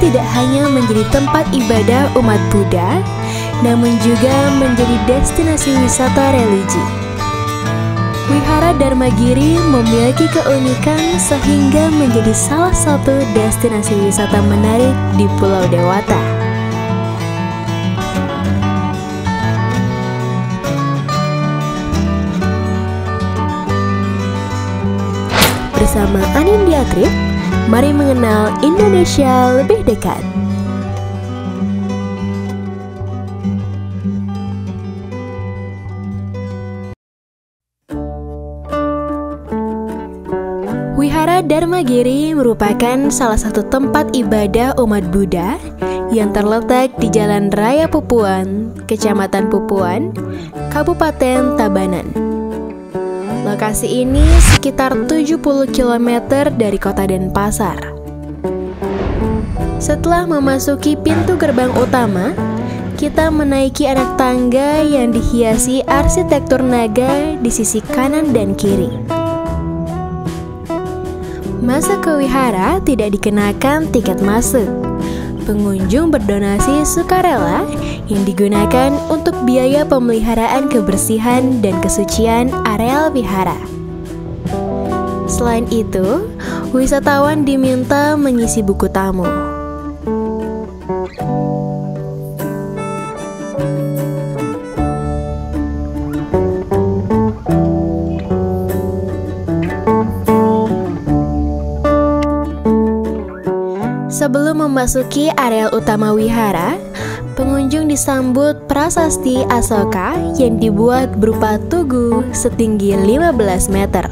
Tidak hanya menjadi tempat ibadah umat Buddha, namun juga menjadi destinasi wisata religi. Wihara Dharmagiri memiliki keunikan sehingga menjadi salah satu destinasi wisata menarik di Pulau Dewata. Bersama Anindya Trip, mari mengenal Indonesia lebih dekat. Wihara Dharmagiri merupakan salah satu tempat ibadah umat Buddha yang terletak di Jalan Raya Pupuan, Kecamatan Pupuan, Kabupaten Tabanan. Lokasi ini sekitar 70 km dari kota Denpasar. Setelah memasuki pintu gerbang utama, kita menaiki anak tangga yang dihiasi arsitektur naga di sisi kanan dan kiri. Masuk ke wihara tidak dikenakan tiket masuk. Pengunjung berdonasi sukarela yang digunakan untuk biaya pemeliharaan kebersihan dan kesucian areal wihara. Selain itu, wisatawan diminta mengisi buku tamu. Memasuki areal utama wihara, pengunjung disambut prasasti Asoka yang dibuat berupa tugu setinggi 15 meter.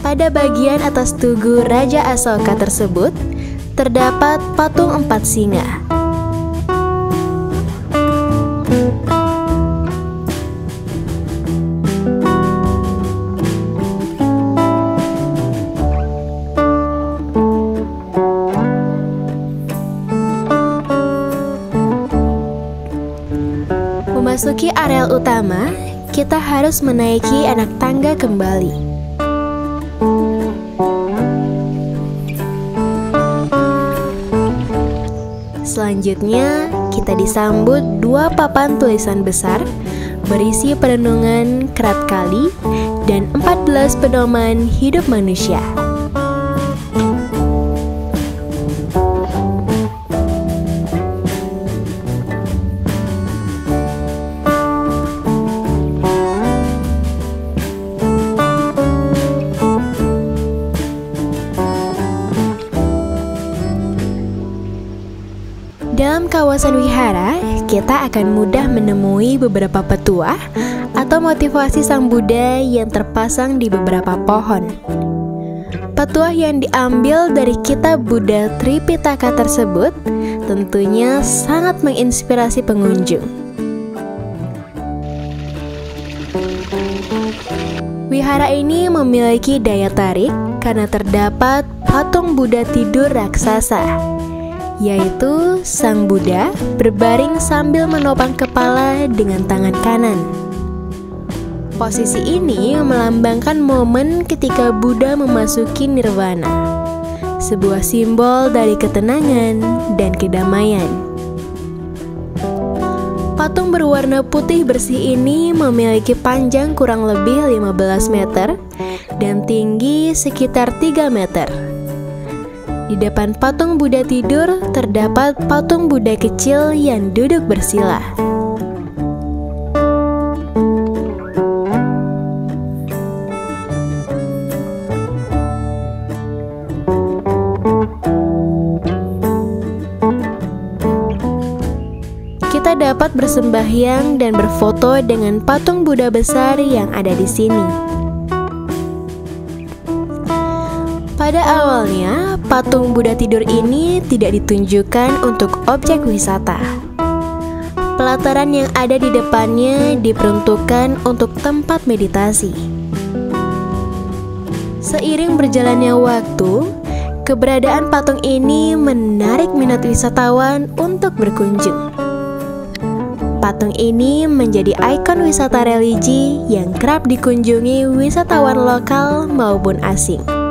Pada bagian atas tugu Raja Asoka tersebut, terdapat patung empat singa. Areal utama, kita harus menaiki anak tangga kembali. Selanjutnya, kita disambut dua papan tulisan besar berisi perenungan kerat kali dan 14 pedoman hidup manusia. Kawasan wihara, kita akan mudah menemui beberapa petuah atau motivasi sang Buddha yang terpasang di beberapa pohon. Petuah yang diambil dari kitab Buddha Tripitaka tersebut tentunya sangat menginspirasi pengunjung. Wihara ini memiliki daya tarik karena terdapat patung Buddha tidur raksasa yaitu Sang Buddha berbaring sambil menopang kepala dengan tangan kanan. Posisi ini melambangkan momen ketika Buddha memasuki nirwana, sebuah simbol dari ketenangan dan kedamaian. Patung berwarna putih bersih ini memiliki panjang kurang lebih 15 meter dan tinggi sekitar 3 meter. Di depan patung Buddha tidur terdapat patung Buddha kecil yang duduk bersila. Kita dapat bersembahyang dan berfoto dengan patung Buddha besar yang ada di sini. Pada awalnya, patung Buddha tidur ini tidak ditunjukkan untuk objek wisata. Pelataran yang ada di depannya diperuntukkan untuk tempat meditasi. Seiring berjalannya waktu, keberadaan patung ini menarik minat wisatawan untuk berkunjung. patung ini menjadi ikon wisata religi yang kerap dikunjungi wisatawan lokal maupun asing.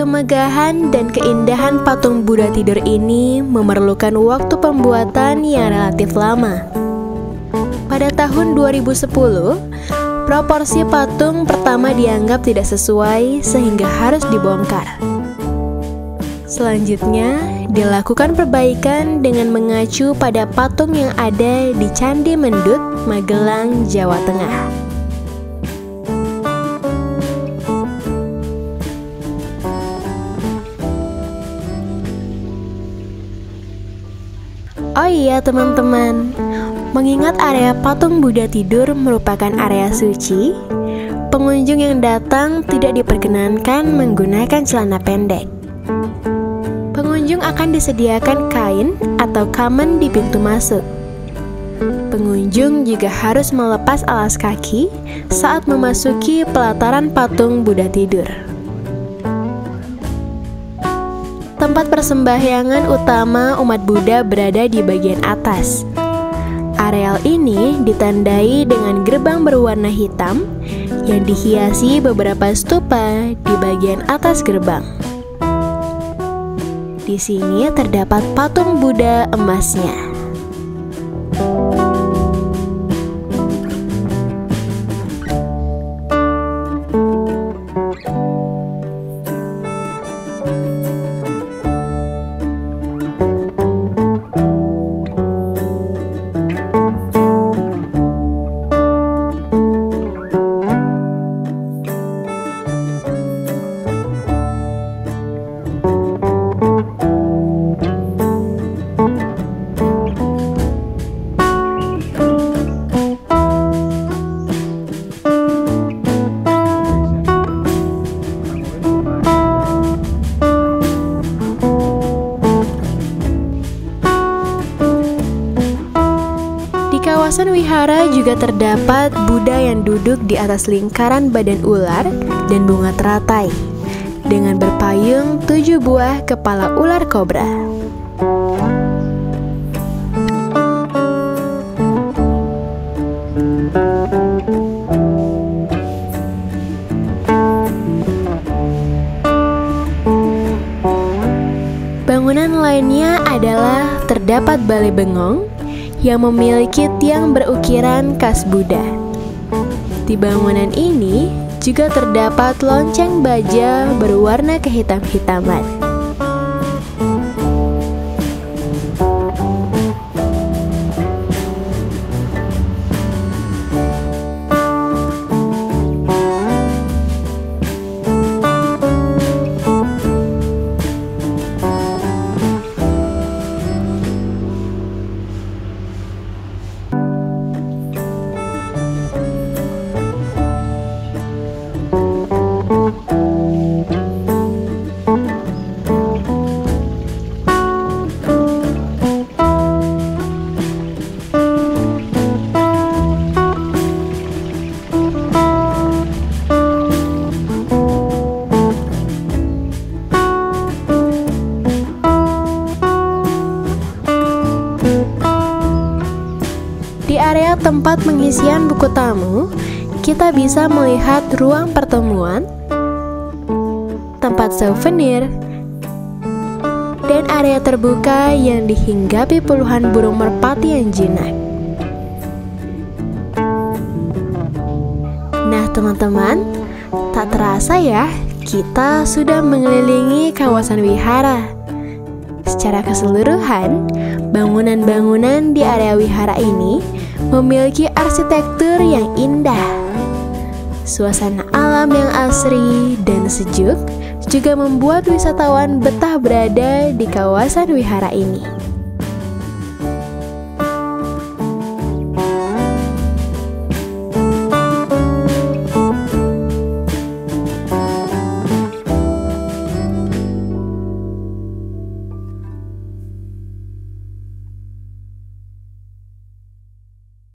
Kemegahan dan keindahan patung Buddha tidur ini memerlukan waktu pembuatan yang relatif lama. Pada tahun 2010, proporsi patung pertama dianggap tidak sesuai sehingga harus dibongkar. Selanjutnya, dilakukan perbaikan dengan mengacu pada patung yang ada di Candi Mendut, Magelang, Jawa Tengah. Oh iya teman-teman, mengingat area patung Buddha tidur merupakan area suci, pengunjung yang datang tidak diperkenankan menggunakan celana pendek. Pengunjung akan disediakan kain atau kamen di pintu masuk. Pengunjung juga harus melepas alas kaki saat memasuki pelataran patung Buddha tidur. Tempat persembahyangan utama umat Buddha berada di bagian atas. Areal ini ditandai dengan gerbang berwarna hitam yang dihiasi beberapa stupa di bagian atas gerbang. Di sini terdapat patung Buddha emasnya. Wihara juga terdapat Buddha yang duduk di atas lingkaran badan ular dan bunga teratai dengan berpayung tujuh buah kepala ular kobra. Bangunan lainnya adalah terdapat balai bengong yang memiliki tiang berukiran khas Buddha. Di bangunan ini juga terdapat lonceng baja berwarna kehitam-hitaman. Tempat pengisian buku tamu, kita bisa melihat ruang pertemuan, tempat souvenir, dan area terbuka yang dihinggapi puluhan burung merpati yang jinak. Nah, teman-teman, tak terasa ya, kita sudah mengelilingi kawasan wihara. Secara keseluruhan, bangunan-bangunan di area wihara ini memiliki arsitektur yang indah. Suasana alam yang asri dan sejuk juga membuat wisatawan betah berada di kawasan wihara ini.